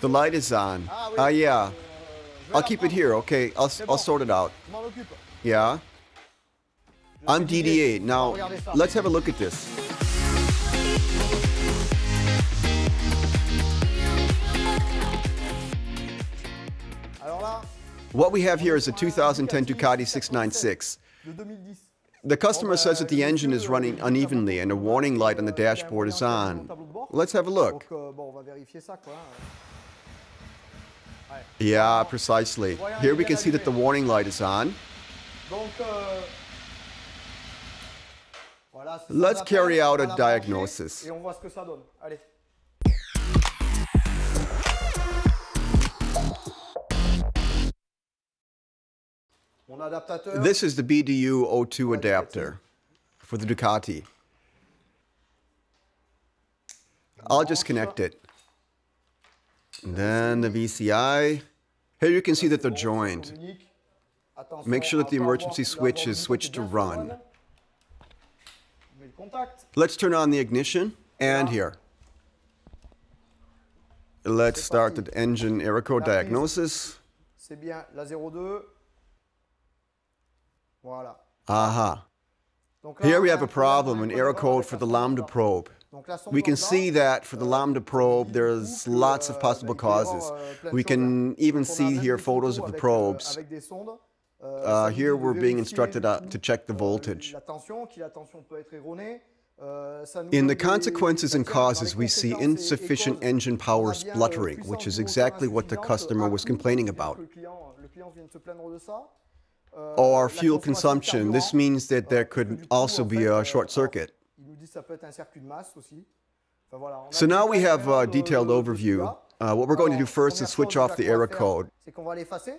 The light is on. Ah, yeah. I'll keep it here, okay? I'll, I'll sort it out. Yeah? I'm Didier. Now, let's have a look at this. What we have here is a 2010 Ducati 696. The customer says that the engine is running unevenly and a warning light on the dashboard is on. Let's have a look. Donc, euh, bon, on va vérifier ça, quoi. hein. Yeah, precisely. Here we can see that the warning light is on. Let's carry out a diagnosis. This is the BDU 02 adapter for the Ducati. I'll just connect it. Then the VCI. Here you can see that they're joined. Make sure that the emergency switch is switched to run. Let's turn on the ignition and here. Let's start the engine error code diagnosis. C'est bien la 02. Voilà. Aha. Here we have a problem, an error code for the lambda. probe. Donc la sonde We can see that for the euh, lambda probe, there's lots euh, of possible bah, il peut y avoir, causes. euh, We can even Donc, on a see here photos of the euh, probes. avec des sondes. Euh, Uh, ça nous dit here we're being instructed uh, to check the euh, voltage. La tension, qui la tension peut être erronée. Euh, ça nous In the consequences and bah, tiens, dans les causes, we see conséquences et- et insufficient engine power euh, spluttering, which is exactly what the customer was complaining about. que Le client, le client vient de se plaindre de ça. Euh, Or fuel consumption. This means that euh, there could also be a euh, short circuit. So now we have a detailed de- de overview. Uh, what we're going to do first is switch off the déjà qu'on va error code. C'est qu'on va l'effacer.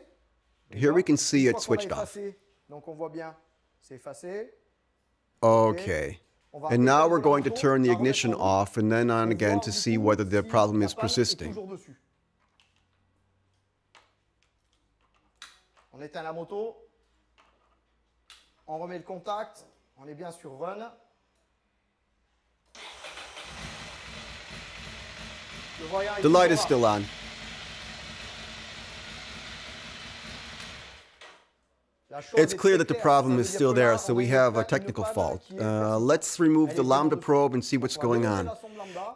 Here we can see it switched off. effacé, Donc on voit bien, c'est effacé. Okay. And now we're going to turn the ignition remettre en route. off and then on On again to see whether the problem is persisting. On éteint la moto. On remet le contact. On est bien sur Run. Le voyant est The light is still on. It's clear that the problem is still there, so we have a technical fault. Uh, let's remove the lambda probe and see what's going on.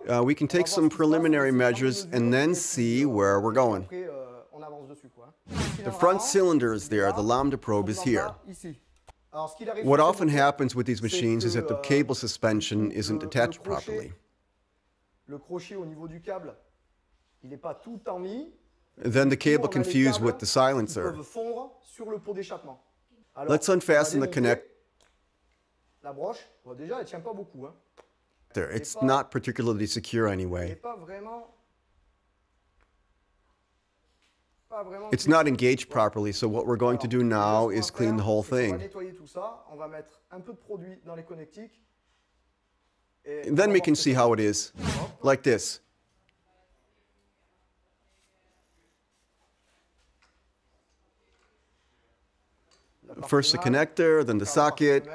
Uh, we can take some preliminary measures and then see where we're going. The front cylinder is there, the lambda probe is here. What often happens with these machines is that the cable suspension isn't attached properly. Le crochet au niveau du câble, il n'est pas tout temps mis. Then the on cable confused câbles with the silencer. sur le pot d'échappement. Let's unfasten the connector. La broche, bon, déjà, elle tient pas beaucoup. Hein. It's pas- not particularly secure anyway. pas vraiment. Pas vraiment It's not engaged properly, so what we're going to do now is clean the whole c'est qu'on va thing. nettoyer tout ça. On va mettre un peu de produit dans les connectiques. And then we can see how it is, like this. First the connector, then the socket.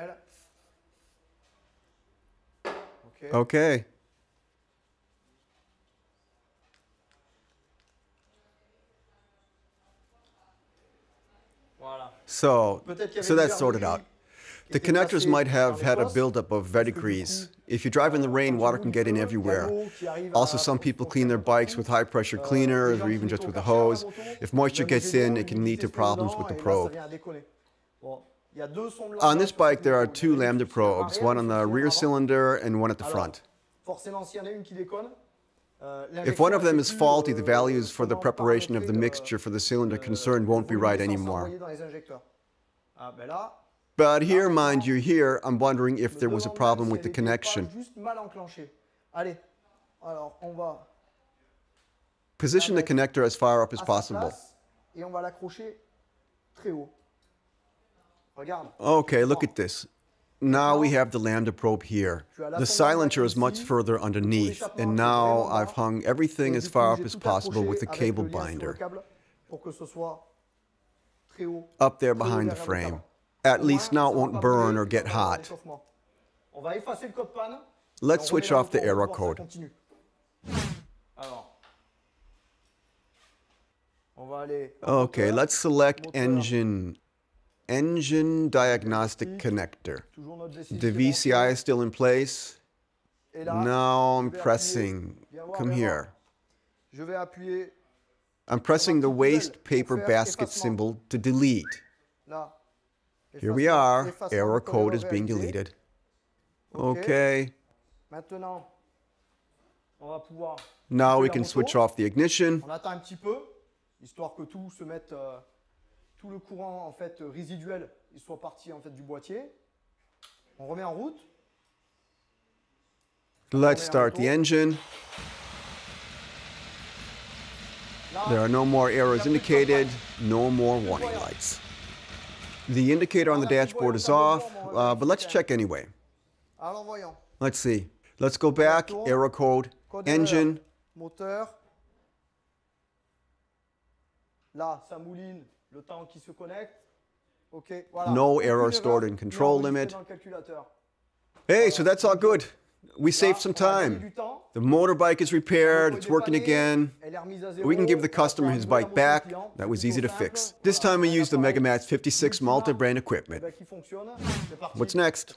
Ok. Okay. So, so that's sorted out. The connectors might have had a buildup of verdigris. If you drive in the rain, water can get in everywhere. Also, some people clean their bikes with high pressure cleaners or even just with a hose. If moisture gets in, it can lead to problems with the probe. On this bike, there are two lambda probes, one on the rear cylinder and one at the front. If one of them is faulty, the values for the preparation of the mixture for the cylinder concerned won't be right anymore. But here, mind you, here, I'm wondering if there was a problem with the connection. Position the connector as far up as possible. Okay, look at this. Now we have the lambda probe here. The silencer is much further underneath, and now I've hung everything as far up as possible with the cable binder up there behind the frame. At least now it won't burn or get hot. Let's switch off the error code. Okay, let's select engine. Engine diagnostic connector. Toujours notre V6 The VCI is still in place. Now I'm pressing. Come here. I'm pressing the waste paper basket symbol to delete. Here we are. Error code is being deleted. Ok. Okay. Maintenant, on va pouvoir. Now we can switch off the ignition. On attend un petit peu, histoire que tout se mette, euh, tout le courant en fait résiduel, il soit parti en fait du boîtier. On remet en route. Let's start the engine. There are no more errors indicated, no more warning lights. The indicator on the dashboard is off, uh, but let's check anyway. Let's see. Let's go back. Error code. Engine. erreur. Là, ça le temps qui se connecte. Ok. No error stored in control limit. dans le calculateur. Hey, so that's all good. We saved some on a gagné time. The motorbike is repaired, it's working again. elle est remise à zéro, We can give the customer his bike back. That was easy to fix. This time we used the mega macs 56 multi-brand eh equipment. ben, qui fonctionne. C'est parti. What's next?